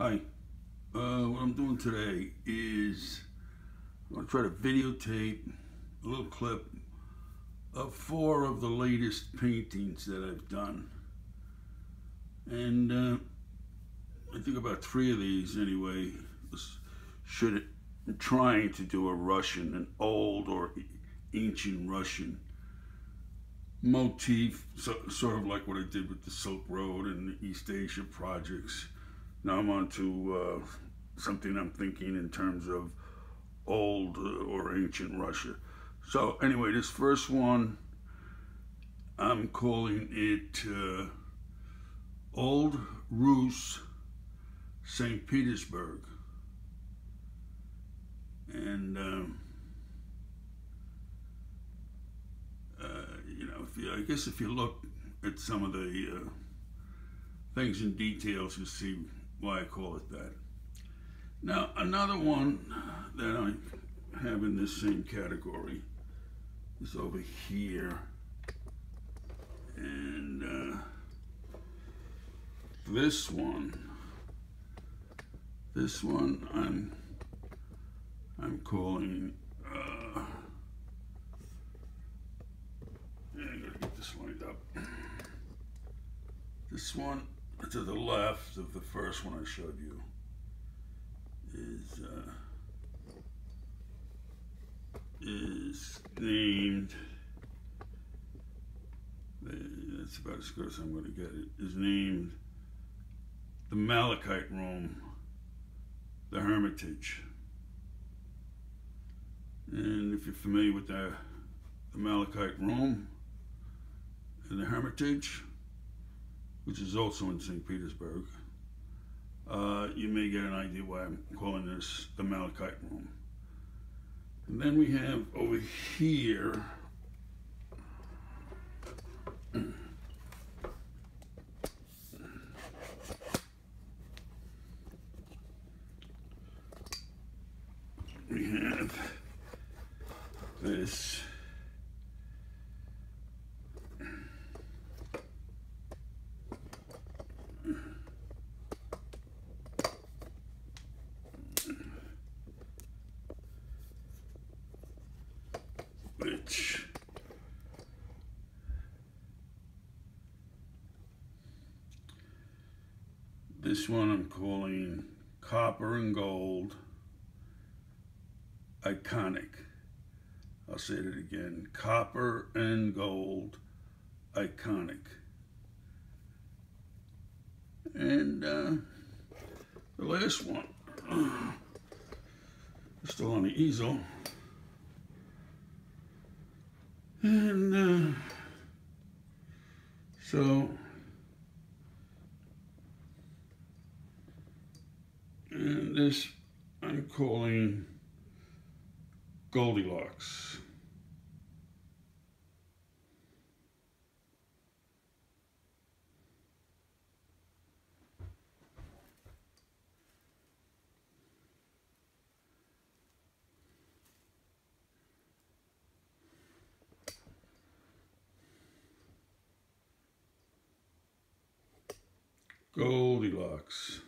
Hi, uh, what I'm doing today is I'm going to try to videotape a little clip of four of the latest paintings that I've done. And uh, I think about three of these anyway. Should I'm trying to do a Russian, an old or ancient Russian motif, so, sort of like what I did with the Silk Road and the East Asia projects now I'm on to uh, something I'm thinking in terms of old uh, or ancient Russia. So anyway, this first one, I'm calling it uh, Old Rus, St. Petersburg. And, um, uh, you know, you, I guess if you look at some of the uh, things in details, you see why I call it that. Now, another one that I have in this same category is over here. And uh, this one, this one I'm, I'm calling, uh, I gotta get this lined up. This one to the left of the first one I showed you is uh, is named that's about as close as I'm going to get. It is named the Malachite Room the Hermitage. And if you're familiar with the, the Malachite Room and the Hermitage which is also in St. Petersburg, uh, you may get an idea why I'm calling this the Malachite Room. And then we have over here, we have this this one I'm calling copper and gold iconic. I'll say it again, copper and gold iconic. And uh, the last one, still on the easel, and uh, so, and this I'm calling Goldilocks. Goldilocks.